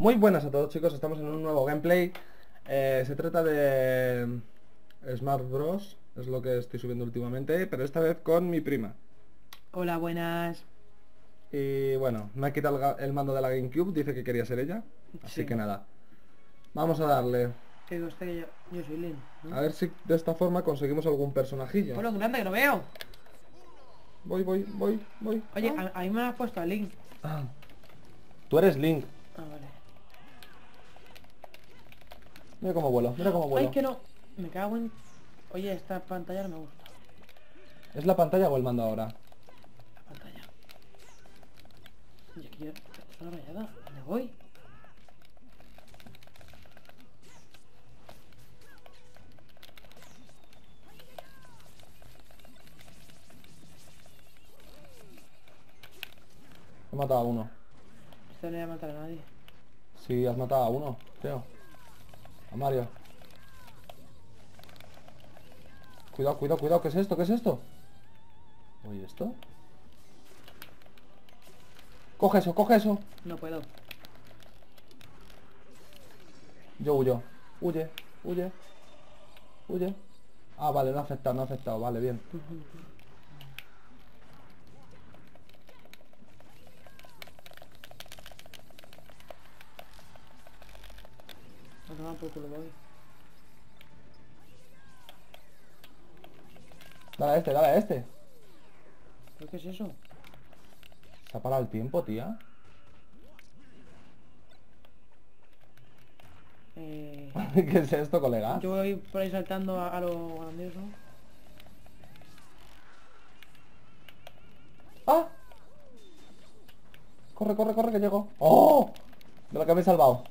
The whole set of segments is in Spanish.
Muy buenas a todos chicos, estamos en un nuevo gameplay Eh, Se trata de Smart Bros, es lo que estoy subiendo últimamente Pero esta vez con mi prima Hola, buenas. Y bueno, me ha quitado el, mando de la Gamecube, dice que quería ser ella Así Sí. que nada Vamos a darle Que digo, que yo, yo soy Lin. ¿no? A ver si de esta forma conseguimos algún personajillo un grande que no veo. Voy, voy, voy, voy Oye, Ah. a, a mí me has puesto a Link. Ah. Tú eres Link Ah, vale. Mira cómo vuelo, mira cómo vuelo Ay, que no. Me cago en... Oye, esta pantalla no me gusta. ¿Es la pantalla o el mando ahora? La pantalla. Oye, aquí ya- una rayada. ¿Me voy? He matado a uno Este no voy a matar a nadie. Sí, has matado a uno, creo. A Mario. Cuidado, cuidado, cuidado. ¿Qué es esto? ¿Qué es esto? Oye, ¿esto? Coge eso, coge eso. No puedo. Yo huyo. Huye, huye. Huye. Ah, vale, no ha afectado, no ha afectado. Vale, bien. Dale a este, dale a este. ¿Pero qué es eso? Se ha parado el tiempo, tía. Eh, ¿Qué es esto, colega? yo voy por ahí saltando a, a lo grandioso. ¡Ah! Corre, corre, corre, que llego. ¡Oh! De lo que me he salvado.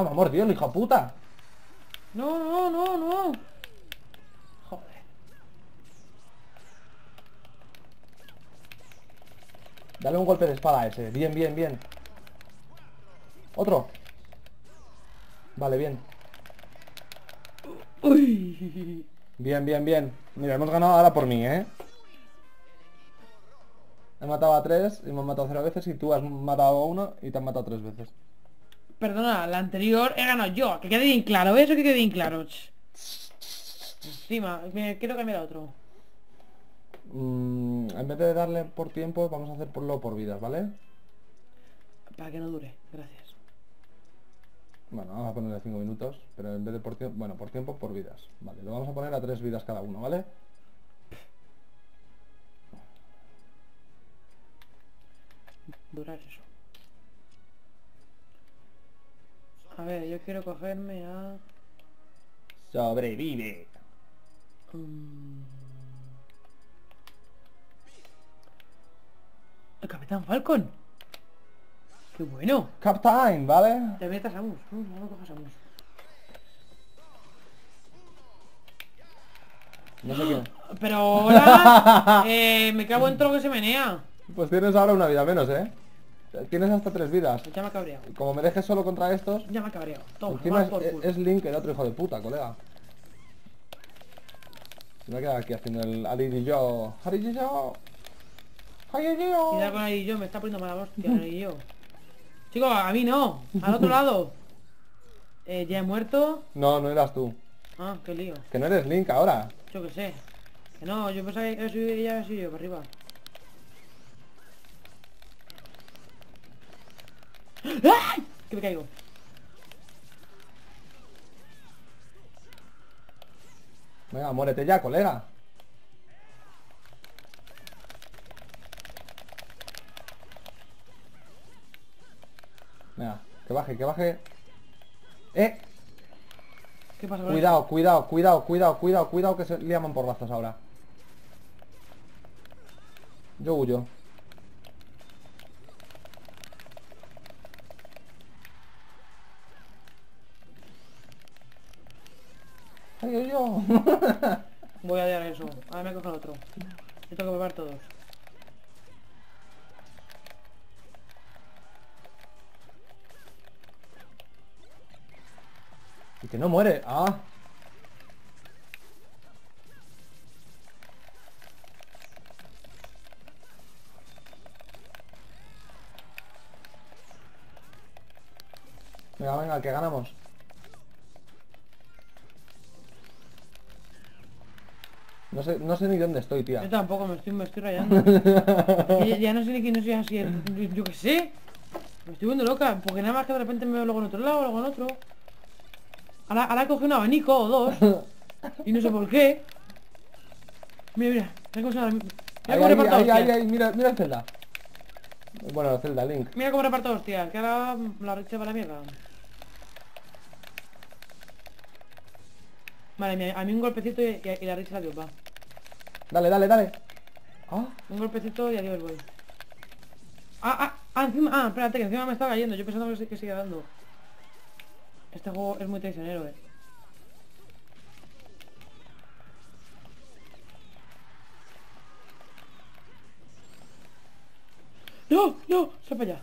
¡Ah, me ha mordido el hijo puta! No, no, no, no. Joder. Dale un golpe de espada a ese. Bien, bien, bien. Otro. Vale, bien. Uy. Bien, bien, bien. Mira, hemos ganado ahora por mí, ¿eh? He matado a tres y me han matado cero veces y tú has matado a uno y te han matado tres veces. Perdona, la anterior he ganado yo. Que quede bien claro. Eso que quede bien claro. Encima, me quiero cambiar a otro. Mm, en vez de darle por tiempo, vamos a hacer porlo por vidas, ¿vale? Para que no dure. Gracias. Bueno, vamos a ponerle 5 minutos, pero en vez de por tiempo, bueno, por tiempo, por vidas. Vale, lo vamos a poner a tres vidas cada uno, ¿vale? Durar eso. A ver, yo quiero cogerme a... Sobrevive. mm, El Capitán Falcon. Qué bueno. Captain, ¿vale? Te metas a Samus. No, no lo cojas a. No sé quién. Pero hola. eh, me cago en todo lo que se menea. Pues tienes ahora una vida menos, ¿eh? Tienes hasta tres vidas. Ya me ha cabreado. Como me dejes solo contra estos, Ya me ha cabreado. Toma, encima más es, por culo. es Link el otro hijo de puta, colega. Se me ha quedado aquí haciendo el yo Aririllo. Aririllo. Cuidado con yo, me está poniendo mala hostia yo. Chicos, a mí no, al otro lado. Eh, ya he muerto. No, no eras tú. Ah, qué lío. Que no eres Link ahora. Yo qué sé. Que no, yo pensaba que ya soy yo para arriba. ¡Ay! Que me caigo. Venga, muérete ya, colega. Venga, que baje, que baje. Eh, ¿Qué pasa con cuidado, cuidado, cuidado, cuidado, cuidado, cuidado que se liaman por lazos ahora. Yo huyo. Ay, ay, yo. Voy a dar eso. Ahora me coge el otro. Yo tengo que probar todos. Y que no muere. Ah. Venga, venga, que ganamos. No sé, no sé ni dónde estoy, tía. Yo tampoco, me estoy, me estoy rayando. ya, ya no sé ni quién no soy así. Yo, yo qué sé. Me estoy volviendo loca. Porque nada más que de repente me veo luego en otro lado, luego en otro. Ahora, ahora coge un abanico o dos. y no sé por qué. Mira, mira. Mira cómo se Mira Ahí, cómo ahí, reparto ahí, ahí, hostias. ahí, mira, mira el Zelda. Bueno, el Zelda, Link. Mira cómo reparto hostias. Que ahora la recha para la mierda. Vale, a mí un golpecito y, y- y la recha la dio, va. Dale, dale, dale. Ah, Un golpecito y adiós voy. Ah, ah, ah, encima, ah, espérate, que encima me estaba cayendo. Yo pensando que, sí- que sigue dando. Este juego es muy traicionero, eh. ¡No! ¡No! ¡Se para allá!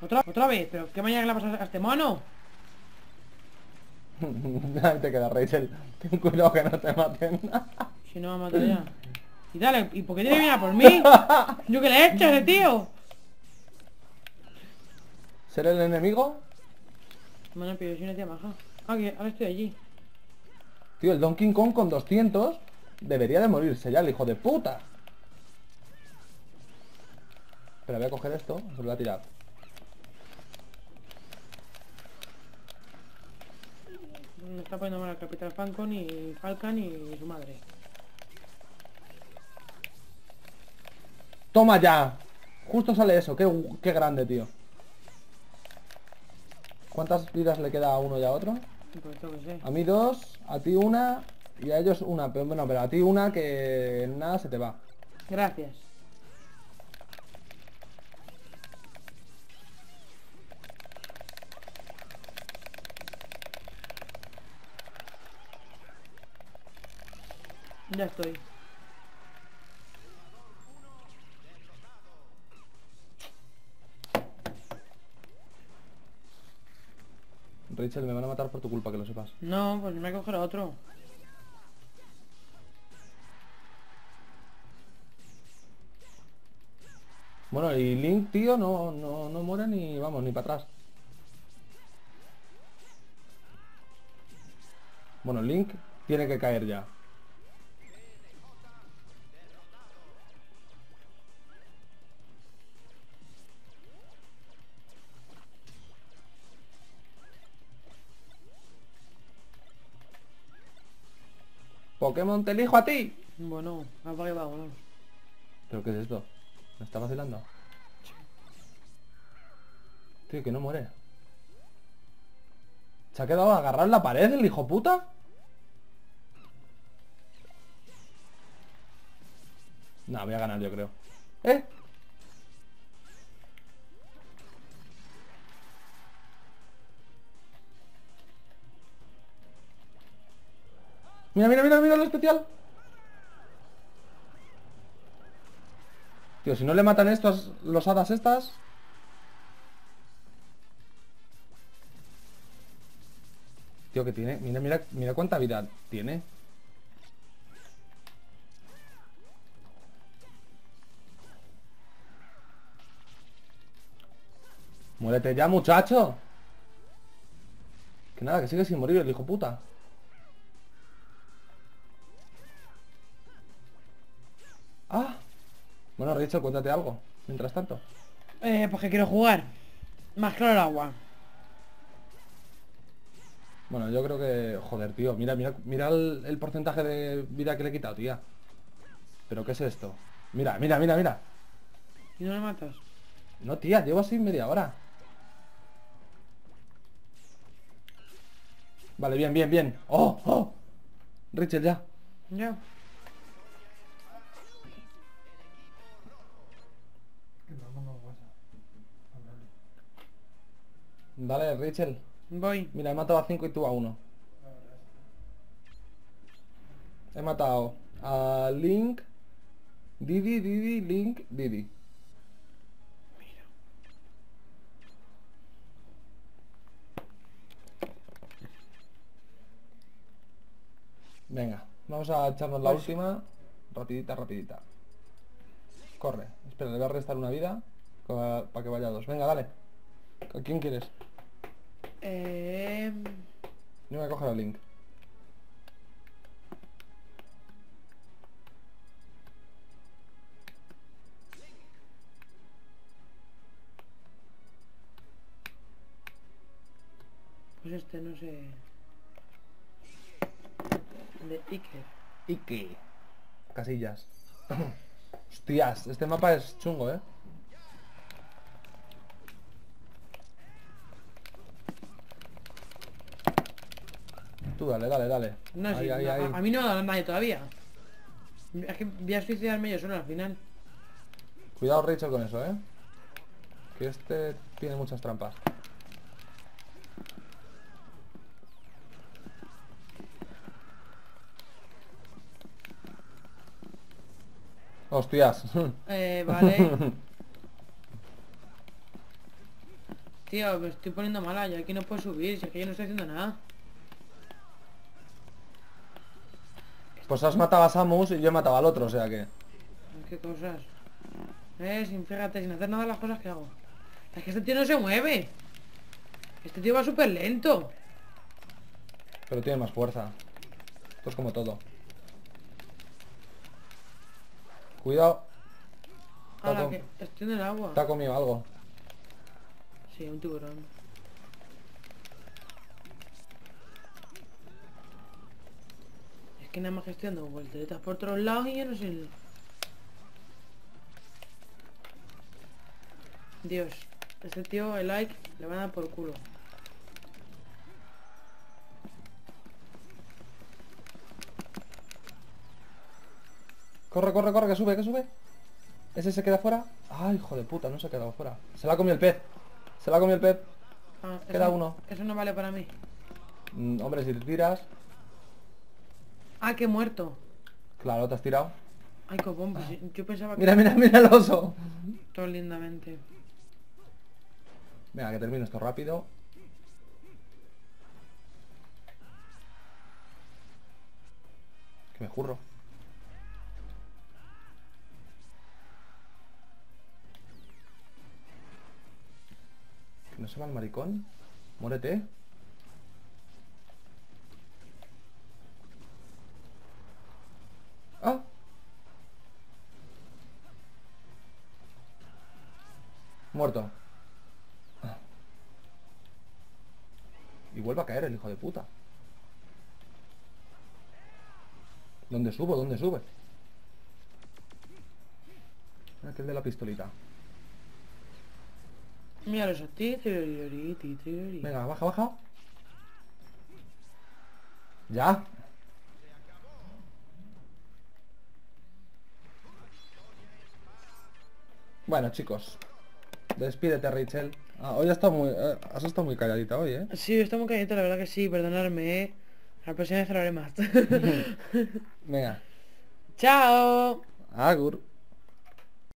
¿Otra, otra vez? ¿Pero qué mañana le pasa a este mono? ahí te queda Rachel. Ten cuidado que no te maten. Si no me ha matado ya. Y dale, ¿y por qué tiene que venir a por mí? ¿Yo qué le he hecho a ese tío? ¿Ser el enemigo? Bueno, pero yo una tía maja. Ah, que ahora estoy allí. Tío, el Donkey Kong con 200 debería de morirse ya, el hijo de puta. Pero voy a coger esto, se lo voy a tirar. Me está poniendo mal el Capital Falcon y Falcon y su madre. ¡Toma ya! Justo sale eso, qué, qué grande, tío. ¿Cuántas vidas le queda a uno y a otro? Pues esto que sé. A mí dos, a ti una y a ellos una. Pero bueno, pero a ti una que nada se te va. Gracias. Ya estoy. Rachel, me van a matar por tu culpa, que lo sepas. No, pues me voy a coger a otro. Bueno, y Link, tío, no, no, no muere ni, vamos, ni para atrás. Bueno, Link tiene que caer ya. Pokémon, te elijo a ti. Bueno, apague vámonos. ¿Pero qué es esto? ¿Me está vacilando? Tío, que no muere. ¿Se ha quedado a agarrar la pared el hijo puta? No, voy a ganar yo creo. ¿Eh? Mira, mira, mira, mira lo especial. Tío, si no le matan estos, los hadas estas... Tío, que tiene... Mira, mira, mira cuánta vida tiene. Muérete ya, muchacho. Que nada, que sigue sin morir el hijo puta. Bueno, Rachel, cuéntate algo. Mientras tanto. Eh, pues que quiero jugar. Más claro el agua. Bueno, yo creo que... Joder, tío. Mira, mira, mira el, el porcentaje de vida que le he quitado, tía. ¿Pero qué es esto? Mira, mira, mira, mira. ¿Y no le matas? No, tía, llevo así media hora. Vale, bien, bien, bien. ¡Oh, oh! Rachel, ya. Ya. Dale, Rachel. Voy. Mira, he matado a 5 y tú a 1. He matado a Link, Didi, Didi, Link, Didi. Venga, vamos a echarnos la Pues- última. Rapidita, rapidita. Corre. Espera, le voy a restar una vida para que vaya a dos. Venga, dale. ¿A quién quieres? Eh... Yo a coger el link. Pues este, no sé... De Iker. Iki. Casillas. Hostias, este mapa es chungo, ¿eh? Tú dale, dale, dale. No, Ahí, sí, ahí, no, ahí. A, a mí no me ha dado nadie todavía. Es que voy a suicidarme yo solo al final. Cuidado Rachel con eso, ¿eh? Que este tiene muchas trampas. Hostias. Eh, vale. Tío, me estoy poniendo mala, yo aquí no puedo subir, si es que yo no estoy haciendo nada. Pues has matado a Samus y yo he matado al otro, o sea que... ¿Qué cosas? Eh, sin, fíjate, sin hacer nada de las cosas que hago. Es que este tío no se mueve. Este tío va súper lento. Pero tiene más fuerza. Esto es como todo. Cuidado. Ahora que estoy en el agua. te ha comido algo. Sí, un tiburón. Que nada más que estoy dando vueltas por todos lados y yo no sé... el- Dios, este tío, el like, le van a dar por culo. Corre, corre, corre, que sube, que sube. ¿Ese se queda fuera? Ay, hijo de puta, no se ha quedado fuera. Se la ha comido el pez. Se la ha comido el pez. Ah, Queda eso- uno. Eso no vale para mí. Mm, hombre, si te tiras... Ah, que he muerto. Claro, te has tirado. Ay, copón, pues yo pensaba que... Mira, mira, mira el oso. Todo lindamente. Venga, que termino esto rápido. Que me jurro. Que no se va el maricón. Muérete. Muerto. Y vuelve a caer el hijo de puta. ¿Dónde subo? ¿Dónde sube? Aquel de la pistolita. Mira los. Venga, baja, baja. Ya. Bueno, chicos. Despídete, Rachel. Ah, hoy has estado muy, eh, has estado muy calladita hoy, ¿eh? Sí, está muy calladito, la verdad que sí, perdonadme, eh. La próxima vez lo haré más. Venga. ¡Chao! Agur.